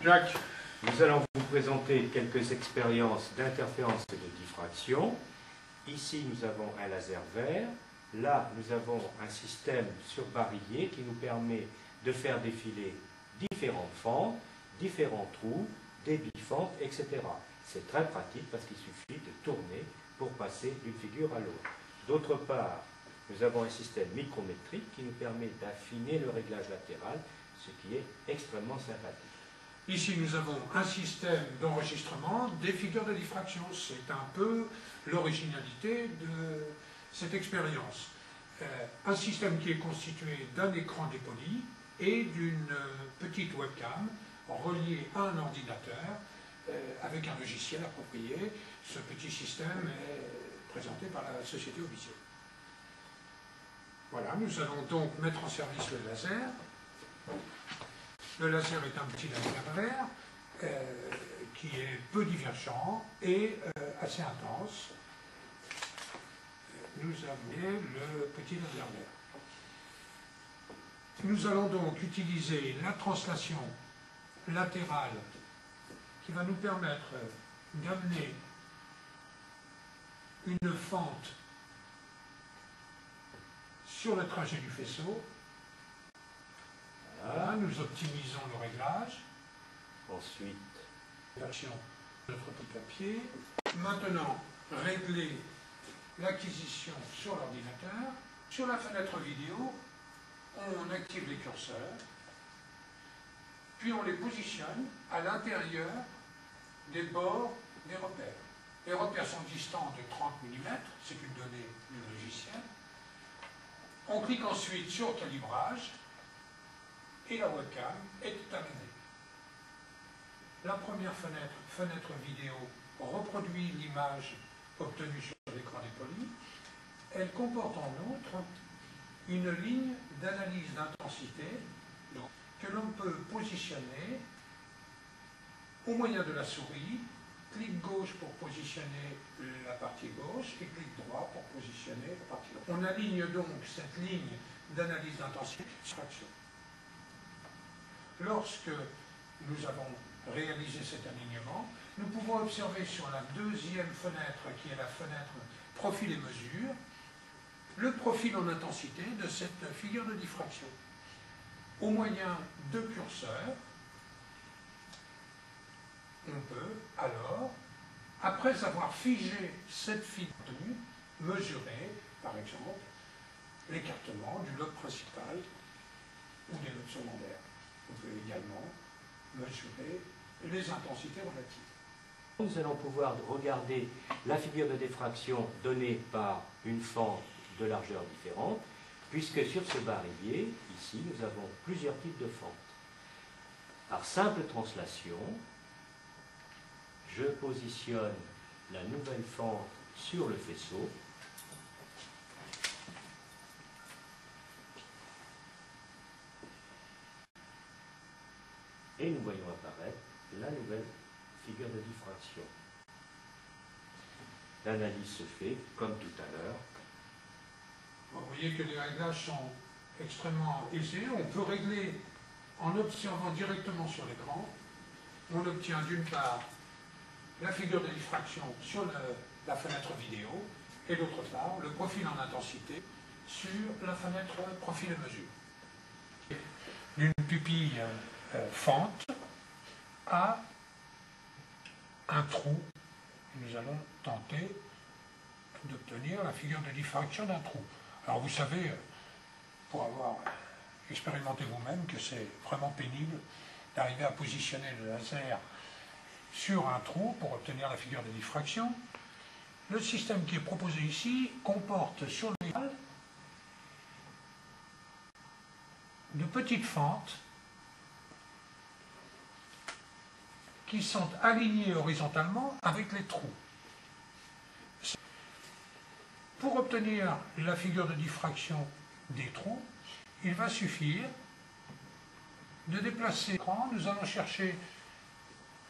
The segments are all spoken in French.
Jacques, Nous allons vous présenter quelques expériences d'interférence et de diffraction. Ici, nous avons un laser vert. Là, nous avons un système sur barillet qui nous permet de faire défiler différentes fentes, différents trous, des bifentes, etc. C'est très pratique parce qu'il suffit de tourner pour passer d'une figure à l'autre. D'autre part, nous avons un système micrométrique qui nous permet d'affiner le réglage latéral, ce qui est extrêmement sympathique. Ici nous avons un système d'enregistrement des figures de diffraction. C'est un peu l'originalité de cette expérience. Euh, un système qui est constitué d'un écran dépoli et d'une euh, petite webcam reliée à un ordinateur euh, avec un logiciel approprié. Ce petit système est présenté par la société Obisio. Voilà, nous allons donc mettre en service le laser. Le laser est un petit laser vert euh, qui est peu divergent et euh, assez intense. Nous avons le petit laser vert. Nous allons donc utiliser la translation latérale qui va nous permettre d'amener une fente sur le trajet du faisceau. Voilà, nous optimisons le réglage. Ensuite, Version de notre petit papier. Maintenant, régler l'acquisition sur l'ordinateur. Sur la fenêtre vidéo, on active les curseurs, puis on les positionne à l'intérieur des bords des repères. Les repères sont distants de 30 mm, c'est une donnée du logiciel. On clique ensuite sur calibrage et la webcam est amenée. La première fenêtre, fenêtre vidéo, reproduit l'image obtenue sur l'écran dépoli. Elle comporte en outre une ligne d'analyse d'intensité que l'on peut positionner au moyen de la souris, clic gauche pour positionner la partie gauche et clic droit pour positionner la partie droite. On aligne donc cette ligne d'analyse d'intensité sur. Lorsque nous avons réalisé cet alignement, nous pouvons observer sur la deuxième fenêtre, qui est la fenêtre profil et mesure, le profil en intensité de cette figure de diffraction. Au moyen de curseurs, on peut alors, après avoir figé cette figure mesurer, par exemple, l'écartement du lobe principal ou des lobes secondaires. On peut également mesurer les intensités relatives. nous allons pouvoir regarder la figure de diffraction donnée par une fente de largeur différente, puisque sur ce barillet, ici, nous avons plusieurs types de fentes. Par simple translation, je positionne la nouvelle fente sur le faisceau. Et nous voyons apparaître la nouvelle figure de diffraction. L'analyse se fait comme tout à l'heure. Vous voyez que les réglages sont extrêmement aisés. On peut régler en observant directement sur l'écran. On obtient d'une part la figure de diffraction sur la fenêtre vidéo et d'autre part le profil en intensité sur la fenêtre profil et mesure. D'une pupille euh, fente à un trou. Nous allons tenter d'obtenir la figure de diffraction d'un trou. Alors vous savez, pour avoir expérimenté vous-même, que c'est vraiment pénible d'arriver à positionner le laser sur un trou pour obtenir la figure de diffraction. Le système qui est proposé ici comporte sur le de petites fentes qui sont alignées horizontalement avec les trous. Pour obtenir la figure de diffraction des trous, il va suffire de déplacer l'écran. Nous allons chercher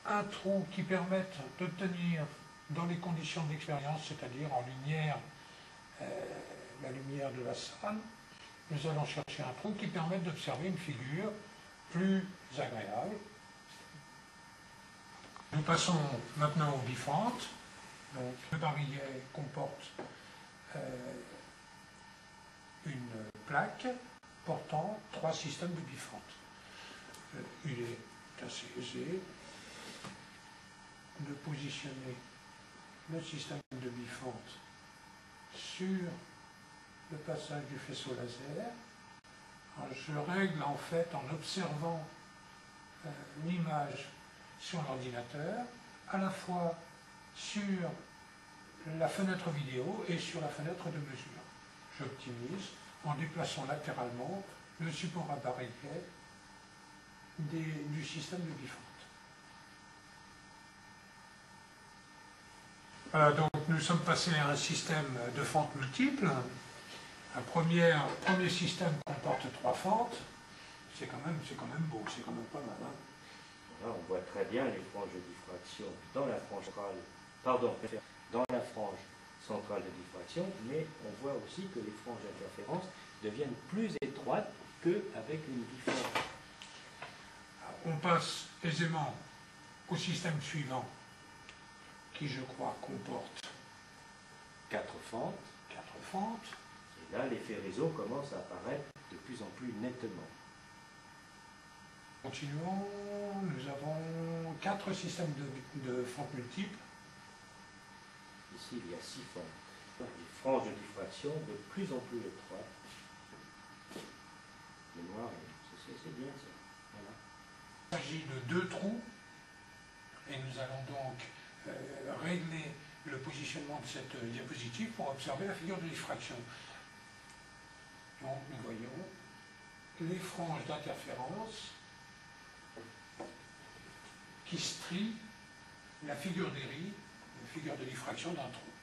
un trou qui permette d'obtenir dans les conditions d'expérience, c'est-à-dire en lumière, euh, la lumière de la salle, nous allons chercher un trou qui permette d'observer une figure plus agréable. Nous passons maintenant bifentes. Donc, le barillet comporte euh, une plaque portant trois systèmes de bifentes. Euh, il est assez aisé de positionner le système de bifente sur le passage du faisceau laser. je règle en fait en observant euh, l'image sur l'ordinateur, à la fois sur la fenêtre vidéo et sur la fenêtre de mesure. J'optimise en déplaçant latéralement le support à barillet du système de bifente. Voilà, donc nous sommes passés à un système de fentes multiples. Un premier, premier système comporte trois fentes. C'est quand, même, quand même beau, c'est quand même pas mal. Hein. Là, on voit très bien les franges de diffraction dans la frange centrale, pardon, dans la frange centrale de diffraction, mais on voit aussi que les franges d'interférence deviennent plus étroites qu'avec une diffraction. On passe aisément au système suivant, qui je crois comporte quatre fentes. Quatre fentes. Et là, l'effet réseau commence à apparaître de plus en plus nettement. Continuons, nous avons quatre systèmes de, fentes multiples. Ici, il y a six fentes. Des franges de diffraction de plus en plus étroites. Le noir, c'est bien ça. Il s'agit de deux trous et nous allons donc euh, régler le positionnement de cette diapositive pour observer la figure de diffraction. Donc nous voyons les franges d'interférence qui strie la figure des riz, la figure de diffraction d'un trou.